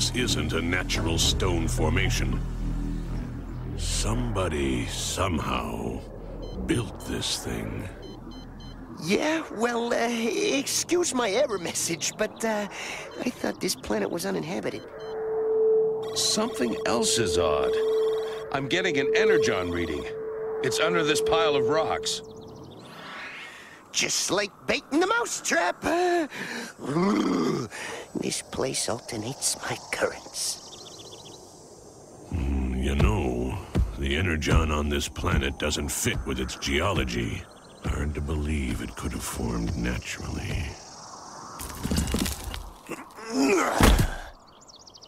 this isn't a natural stone formation. Somebody, somehow, built this thing. Yeah, well, uh, excuse my error message, but uh, I thought this planet was uninhabited. Something else is odd. I'm getting an energon reading. It's under this pile of rocks. Just like baiting the mousetrap. This place alternates my currents. Mm, you know, the energon on this planet doesn't fit with its geology. Hard to believe it could have formed naturally.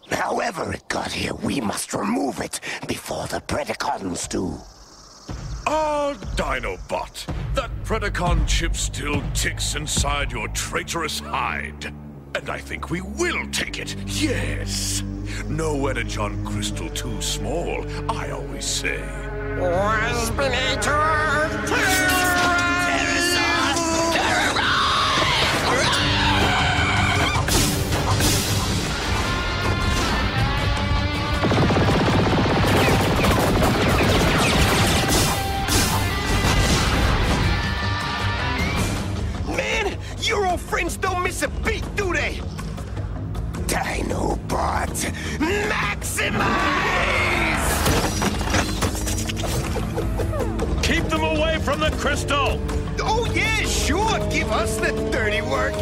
However it got here, we must remove it before the Predacons do. Ah, Dinobot! That Predacon chip still ticks inside your traitorous hide. And I think we will take it, yes! No energon crystal too small, I always say. Waspinator! Dinobot, maximize! Keep them away from the crystal! Oh yeah, sure, give us the dirty work.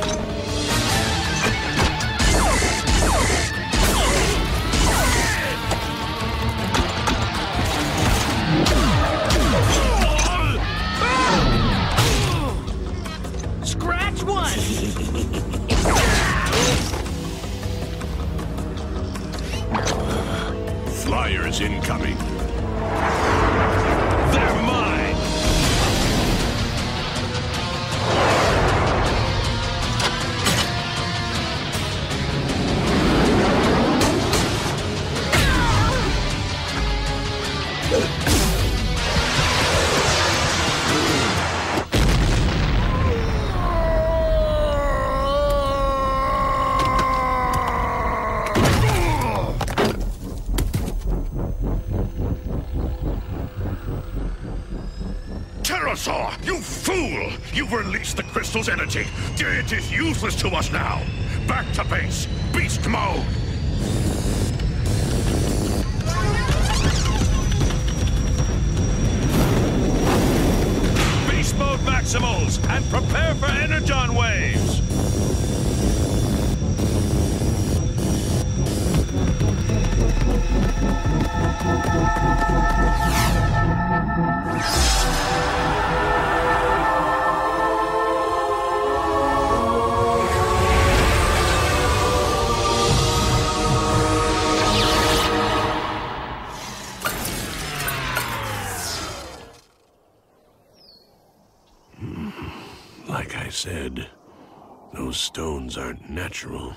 The crystal's energy. It is useless to us now. Back to base. Beast mode. Beast mode Maximals, and prepare for energon waves. Said, those stones aren't natural.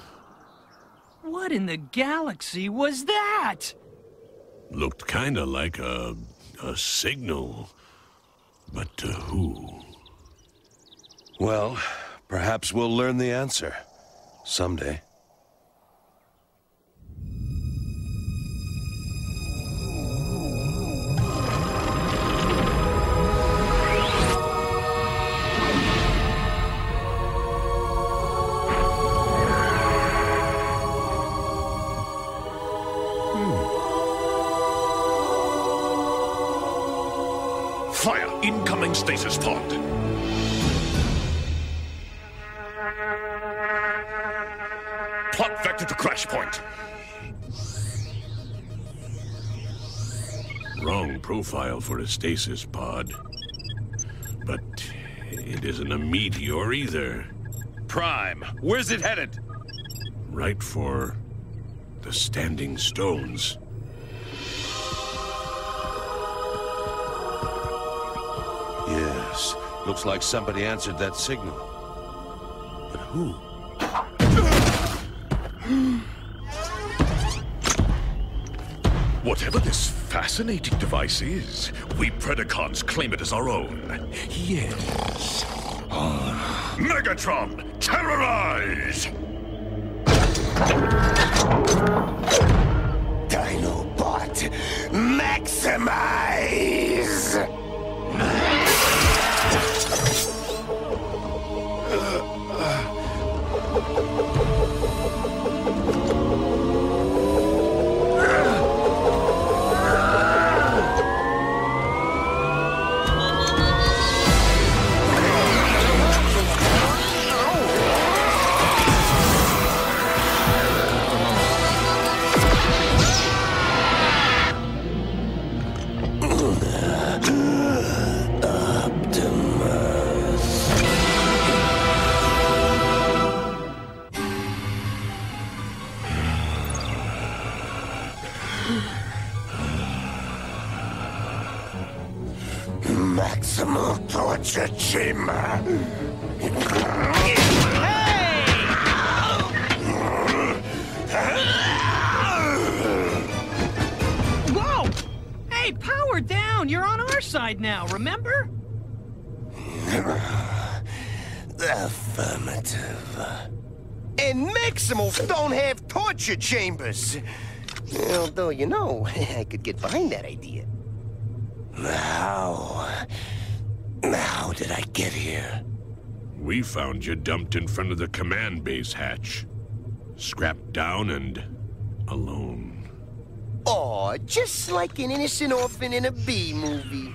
What in the galaxy was that? Looked kinda like a... a signal. But to who? Well, perhaps we'll learn the answer. Someday. Stasis pod. Plot vector to crash point. Wrong profile for a stasis pod. But it isn't a meteor either. Prime, where's it headed? Right for the Standing Stones. Yes. Looks like somebody answered that signal. But who? Whatever this fascinating device is, we Predacons claim it as our own. Yes. Ah. Megatron, terrorize! Dinobot, maximize! Maximal torture chamber. Whoa! Hey, power down! You're on our side now, remember? Affirmative. And Maximals don't have torture chambers. Although, you know, I could get behind that idea. How? How did I get here? We found you dumped in front of the command base hatch. Scrapped down and alone. Aw, just like an innocent orphan in a B movie.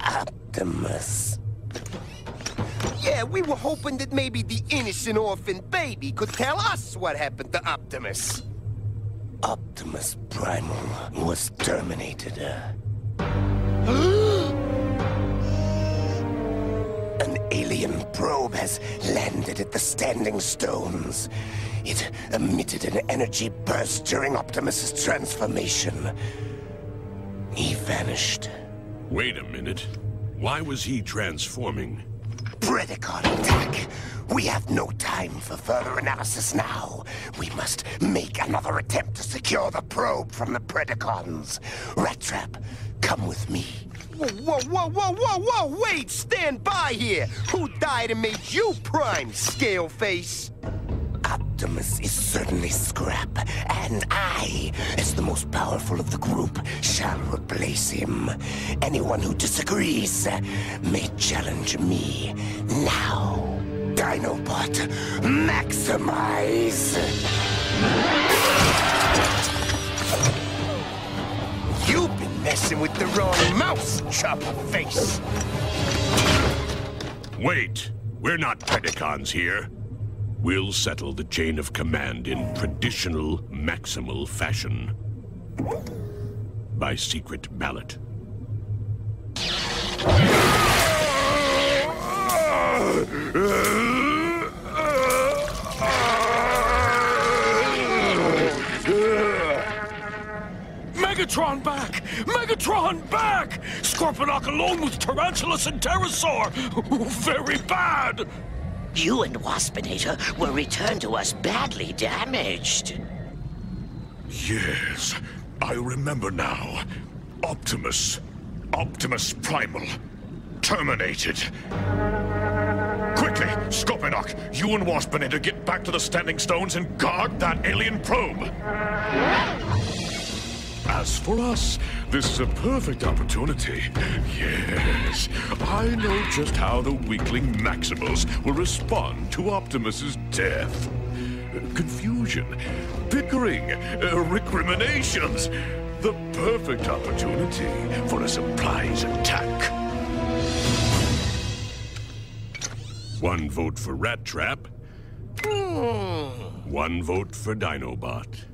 Optimus. Yeah, we were hoping that maybe the innocent orphan baby could tell us what happened to Optimus. Optimus Primal was terminated. An alien probe has landed at the Standing Stones. It emitted an energy burst during Optimus's transformation. He vanished. Wait a minute. Why was he transforming? Predacon attack. We have no time for further analysis now. We must make another attempt to secure the probe from the Predacons. Rattrap, come with me. Whoa, whoa, whoa, whoa, whoa! Wait, stand by here! Who died and made you Prime, Scaleface? Optimus is certainly scrap, and I, as the most powerful of the group, shall replace him. Anyone who disagrees may challenge me now. Dinobot, maximize! You've been messing with the wrong mouse, chopper face! Wait! We're not Predacons here. We'll settle the chain of command in traditional maximal fashion. By secret ballot. Megatron back! Megatron back! Scorponok alone with Tarantulas and Terrorsaur! Very bad! You and Waspinator were returned to us badly damaged. Yes, I remember now. Optimus. Optimus Primal. Terminated. Quickly, Scorponok, you and Waspinator get back to the Standing Stones and guard that alien probe. As for us, this is a perfect opportunity. Yes, I know just how the weakling Maximals will respond to Optimus's death. Confusion, bickering, uh, recriminations. The perfect opportunity for a surprise attack. One vote for Rattrap. One vote for Dinobot.